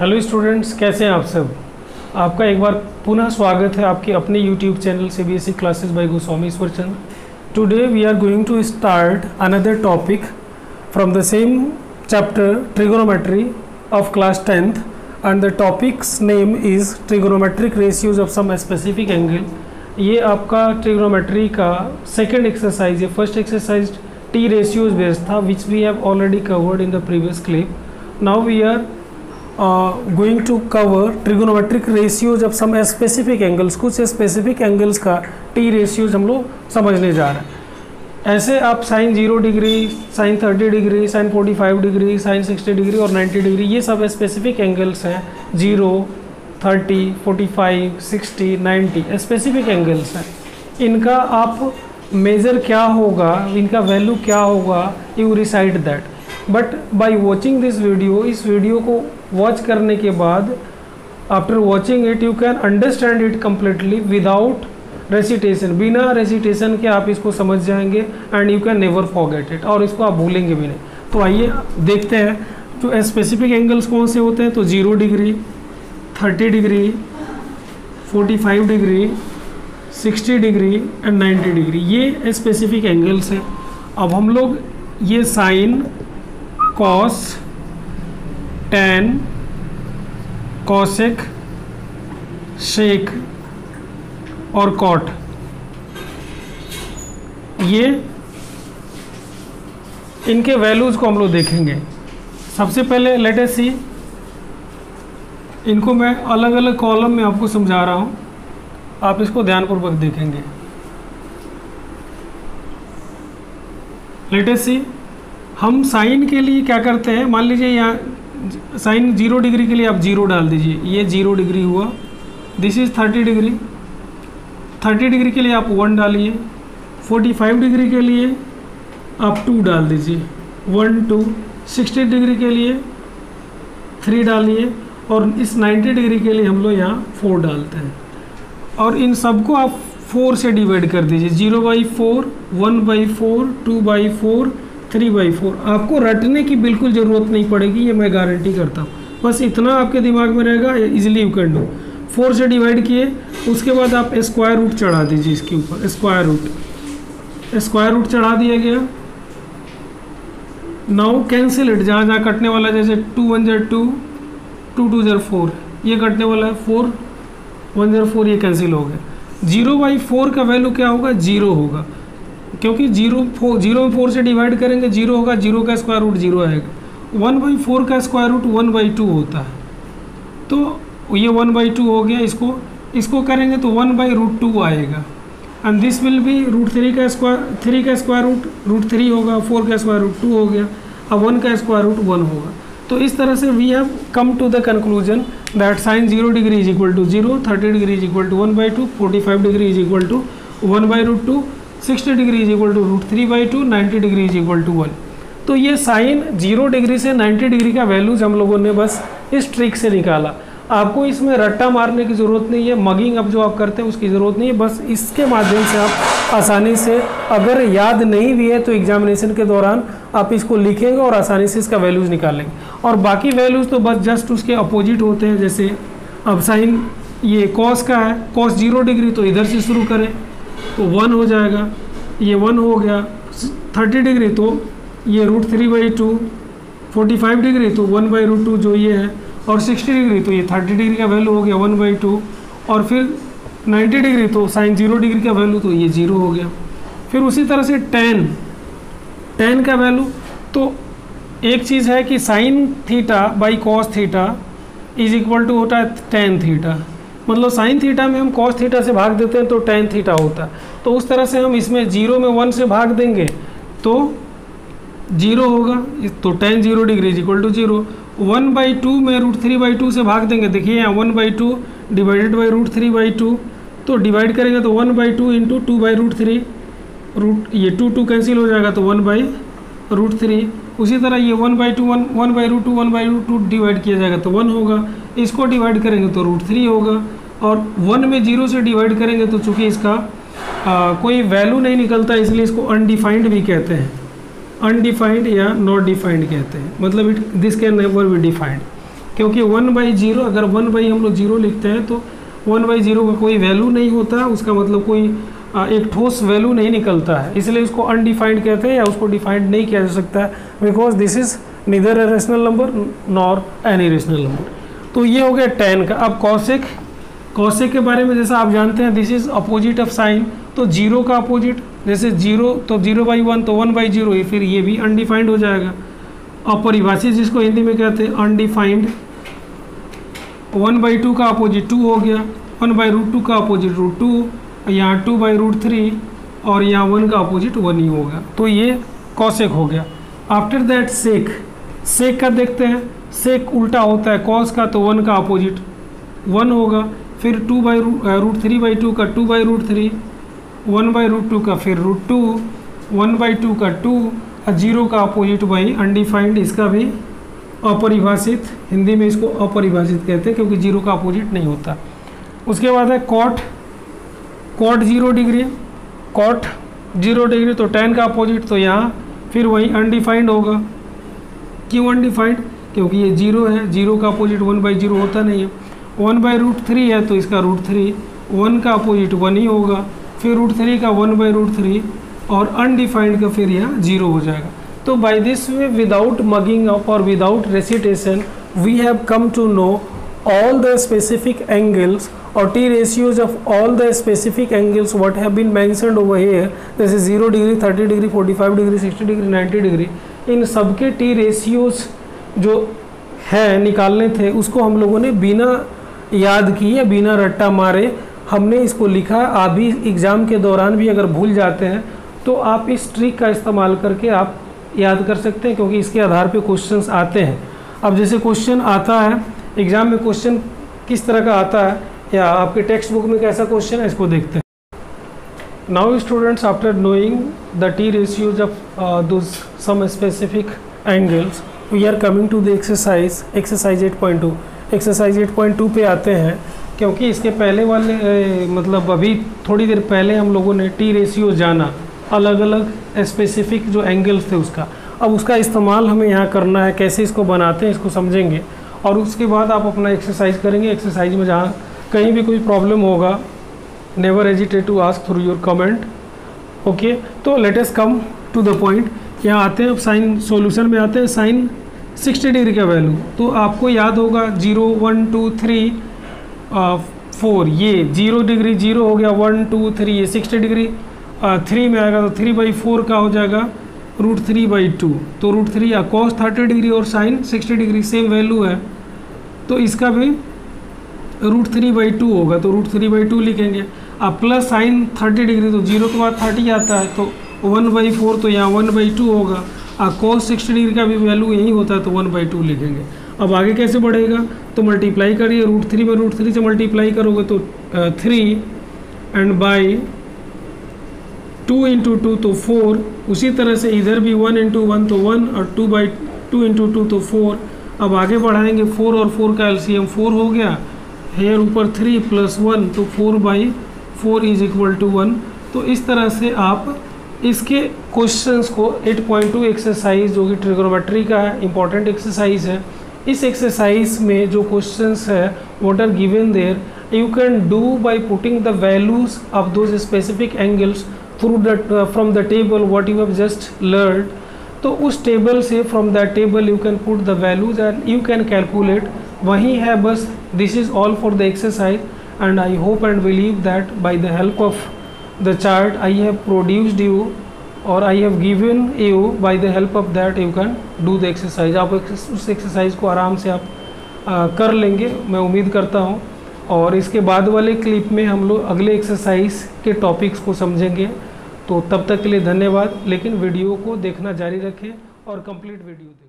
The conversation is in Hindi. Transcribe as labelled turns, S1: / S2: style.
S1: हेलो स्टूडेंट्स, कैसे हैं आप सब? आपका एक बार पुनः स्वागत है आपके अपने YouTube channel C B S E classes by Goswami Ishwarchand today we are going to start another topic from the same chapter trigonometry of class tenth and the topics name is trigonometric ratios of some specific angle ये आपका ट्रिगोनोमेट्री का सेकेंड एक्सरसाइज है first exercise T ratios based था which we have already covered in the previous clip now we are going to cover trigonometric ratios of some specific angles कुछ स्पेसिफिक एंगल्स का टी रेशियोज हम लोग समझने जा रहे हैं। ऐसे आप sine zero degree sine thirty degree sine forty five degree sine sixty degree और नाइन्टी डिग्री ये सब स्पेसिफिक एंगल्स हैं। Zero thirty forty five sixty ninety specific angles हैं। इनका आप मेज़र क्या होगा, इनका वैल्यू क्या होगा you recite that but by watching this video इस वीडियो को वॉच करने के बाद after watching it you can understand it completely without recitation बिना रेसिटेशन के आप इसको समझ जाएँगे and you can never forget it और इसको आप भूलेंगे भी नहीं। तो आइए, देखते हैं तो स्पेसिफिक एंगल्स कौन से होते हैं तो zero degree thirty degree forty five degree sixty degree and ninety degree ये स्पेसिफिक एंगल्स हैं। अब हम लोग ये sine cos tan cosec sec और कॉट। ये इनके वैल्यूज़ को हम लोग देखेंगे। सबसे पहले लेटेस्ट सी इनको मैं अलग अलग कॉलम में आपको समझा रहा हूँ। आप इसको ध्यानपूर्वक देखेंगे। लेटेस्ट सी हम साइन के लिए क्या करते हैं? मान लीजिए यहाँ साइन ज़ीरो डिग्री के लिए आप ज़ीरो डाल दीजिए। ये ज़ीरो डिग्री हुआ। This is thirty degree thirty degree के लिए आप वन डालिए। फोर्टी फाइव डिग्री के लिए आप टू डाल दीजिए। वन टू सिक्सटी डिग्री के लिए थ्री डालिए और इस नाइन्टी डिग्री के लिए हम लोग यहाँ फोर डालते हैं। और इन सबको आप फोर से डिवाइड कर दीजिए। Zero by four one by four two by four three by four आपको रटने की बिल्कुल ज़रूरत नहीं पड़ेगी, ये मैं गारंटी करता हूँ। बस इतना आपके दिमाग में रहेगा easily you can do four से डिवाइड किए, उसके बाद आप स्क्वायर रूट चढ़ा दीजिए इसके ऊपर स्क्वायर रूट स्क्वायर रूट चढ़ा दिया गया। नाउ कैंसिल इट जहाँ जहाँ कटने वाला जैसे टू वन जर टू टू टू जर फोर ये कटने वाला है फोर वन जर फोर ये कैंसिल हो गया। ज़ीरो बाई फोर का वैल्यू क्या होगा? ज़ीरो होगा। क्योंकि ज़ीरो फोर, ज़ीरो में फोर से डिवाइड करेंगे, ज़ीरो होगा, ज़ीरो का स्क्वायर रूट ज़ीरो आएगा। वन बाई फोर का square root one by two होता है। तो ये वन बाई टू हो गया, इसको इसको करेंगे तो वन बाई रूट टू आएगा। And this will be root three का स्क्वायर थ्री का स्क्वायर रूट रूट थ्री होगा फोर का स्क्वायर रूट टू हो गया अब वन का स्क्वायर रूट वन होगा। तो इस तरह से we have come to the conclusion that sine zero degree is equal to zero thirty degree is equal to one by two forty five degree is equal to one by root two sixty degree is equal to root three by two ninety degree is equal to one तो ये साइन ज़ीरो डिग्री से नाइन्टी डिग्री का वैल्यूज़ हम लोगों ने बस इस ट्रिक से निकाला। आपको इसमें रट्टा मारने की ज़रूरत नहीं है मगिंग अब जो आप करते हैं उसकी ज़रूरत नहीं है, बस इसके माध्यम से आप आसानी से, अगर याद नहीं भी है तो एग्जामिनेशन के दौरान आप इसको लिखेंगे और आसानी से इसका वैल्यूज़ निकालेंगे। और बाकी वैल्यूज़ तो बस जस्ट उसके अपोजिट होते हैं, जैसे अब साइन ये कॉस का है कॉस ज़ीरो डिग्री तो इधर से शुरू करें। तो वन हो जाएगा। ये वन हो गया। थर्टी डिग्री तो ये root three by two forty five degree तो वन बाई रूट टू जो ये है, और सिक्सटी डिग्री तो ये थर्टी डिग्री का वैल्यू हो गया वन बाई टू और फिर नाइन्टी डिग्री तो साइन ज़ीरो डिग्री का वैल्यू तो ये ज़ीरो हो गया। फिर उसी तरह से टेन टेन का वैल्यू तो एक चीज़ है कि sine theta by cos theta is equal to होता है टेन थीटा मतलब साइन थीटा में हम कॉस थीटा से भाग देते हैं तो टेन थीटा होता तो उस तरह से हम इसमें ज़ीरो में वन से भाग देंगे तो ज़ीरो होगा। तो tan zero degree is equal to zero. One by two में रूट थ्री बाई टू से भाग देंगे। देखिए यहाँ one by two divided by root three by two तो डिवाइड करेंगे तो one by two into two by root three root ये टू टू कैंसिल हो जाएगा तो वन बाई रूट थ्री उसी तरह ये one by two one one by root two one by root two divide किया जाएगा तो वन होगा। इसको डिवाइड करेंगे तो रूट थ्री होगा। और वन में ज़ीरो से डिवाइड करेंगे तो चूँकि इसका आ, कोई वैल्यू नहीं निकलता इसलिए इसको अनडिफाइंड भी कहते हैं। अनडिफाइंड या नॉट डिफाइंड कहते हैं। मतलब it this can never be defined क्योंकि वन बाई ज़ीरो अगर वन बाई हम लोग ज़ीरो लिखते हैं तो वन बाई ज़ीरो का कोई वैल्यू नहीं होता उसका मतलब कोई एक ठोस वैल्यू नहीं निकलता है। इसलिए उसको अनडिफाइंड कहते हैं या उसको डिफाइंड नहीं किया जा सकता है because this is neither a rational number nor any rational number तो ये हो गया टेन का। अब कौशिक कौशिक के बारे में जैसा आप जानते हैं this is opposite of sine तो ज़ीरो का अपोजिट जैसे ज़ीरो तो ज़ीरो बाई वन तो वन बाई ज़ीरो फिर ये भी अनडिफाइंड हो जाएगा। अपरिभाषित जिसको हिंदी में कहते हैं अनडिफाइंड वन बाई टू का अपोजिट टू हो गया वन बाई रूट टू का अपोजिट रूट टू यहाँ टू बाई रूट थ्री और यहाँ वन का अपोजिट वन ही होगा। तो ये कौशिक हो गया। आफ्टर दैट सेक सेक का देखते हैं। सेक उल्टा होता है कॉस का तो वन का अपोजिट वन होगा। फिर two by root three by two का two by root three, one by root two का फिर root two, one by two का टू और ज़ीरो का अपोजिट बाई अनडिफाइंड इसका भी अपरिभाषित। हिंदी में इसको अपरिभाषित कहते हैं क्योंकि ज़ीरो का अपोजिट नहीं होता। उसके बाद है cot cot zero degree cot zero degree तो टेन का अपोजिट तो यहाँ फिर वही अनडिफाइंड होगा। क्यों अनडिफाइंड क्योंकि ये ज़ीरो है ज़ीरो का अपोजिट वन बाई ज़ीरो होता नहीं है। वन बाई रूट थ्री है तो इसका रूट थ्री वन का अपोजिट वन ही होगा। फिर रूट थ्री का वन बाई रूट थ्री और अनडिफाइंड का फिर यहाँ ज़ीरो हो जाएगा। तो by this way without mugging up और without recitation we have come to know all the specific angles or t ratios of all the specific angles what have been mentioned over here is 0 degree 30 degree 45 degree 60 degree 90 degree, इन सबके टी रेशियोज जो है, निकालने थे, उसको हम लोगों ने बिना याद किए, बिना रट्टा मारे हमने इसको लिखा। आप भी एग्ज़ाम के दौरान भी अगर भूल जाते हैं तो आप इस ट्रिक का इस्तेमाल करके आप याद कर सकते हैं, क्योंकि इसके आधार पे क्वेश्चंस आते हैं। अब जैसे क्वेश्चन आता है एग्ज़ाम में क्वेश्चन किस तरह का आता है या आपके टेक्स्ट बुक में कैसा क्वेश्चन है इसको देखते हैं। Now students after knowing the T ratios of दो some specific angles we are coming to the exercise exercise 8.2 exercise 8.2 पे आते हैं क्योंकि इसके पहले वाले ए, मतलब अभी थोड़ी देर पहले हम लोगों ने टी रेशियो जाना अलग अलग स्पेसिफिक जो एंगल्स थे उसका। अब उसका इस्तेमाल हमें यहाँ करना है कैसे इसको बनाते हैं इसको समझेंगे। और उसके बाद आप अपना एक्सरसाइज करेंगे। एक्सरसाइज में जहाँ कहीं भी कोई प्रॉब्लम होगा never agitate to ask through your comment okay तो latest come to the point यहाँ आते हैं साइन सॉल्यूशन में आते हैं। साइन 60 डिग्री का वैल्यू तो आपको याद होगा zero one two three four ये ज़ीरो डिग्री ज़ीरो हो गया वन टू थ्री ये सिक्सटी डिग्री थ्री में आएगा तो थ्री बाई फोर का हो जाएगा रूट थ्री बाई टू तो रूट थ्री या कॉस थर्टी डिग्री और sine sixty degree same value है। तो इसका भी रूट थ्री बाई टू होगा तो रूट थ्री बाई टू लिखेंगे। अब प्लस साइन थर्टी डिग्री तो ज़ीरो के बाद थर्टी आता है तो वन बाई फोर तो यहाँ वन बाई टू होगा। और कॉस सिक्सटी डिग्री का भी वैल्यू यही होता है तो वन बाई टू लिखेंगे। अब आगे कैसे बढ़ेगा? तो मल्टीप्लाई करिए रूट थ्री में रूट थ्री से मल्टीप्लाई करोगे तो three and by two into two तो फोर उसी तरह से इधर भी वन इंटू वन तो वन और two by two into two तो फोर अब आगे बढ़ाएँगे फोर और फोर का एलसीएम फोर हो गया। हेयर ऊपर थ्री प्लस वन तो four by four is equal to one तो इस तरह से आप इसके क्वेश्चंस को 8.2 एक्सरसाइज जो कि ट्रिग्नोमेट्री का इंपॉर्टेंट एक्सरसाइज है, इस एक्सरसाइज में जो क्वेश्चंस है what are given there you can do by putting the values of those specific angles through the from the table what you have just learn तो उस टेबल से from that table you can put the values and you can calculate वही है बस this is all for the exercise and I hope and believe that by the help of the chart I have produced you और I have given you by the help of that you can do the exercise आप उस एक्सरसाइज को आराम से आप आ, कर लेंगे मैं उम्मीद करता हूँ। और इसके बाद वाले क्लिप में हम लोग अगले एक्सरसाइज के टॉपिक्स को समझेंगे। तो तब तक के लिए धन्यवाद, लेकिन वीडियो को देखना जारी रखें और कंप्लीट वीडियो देखें।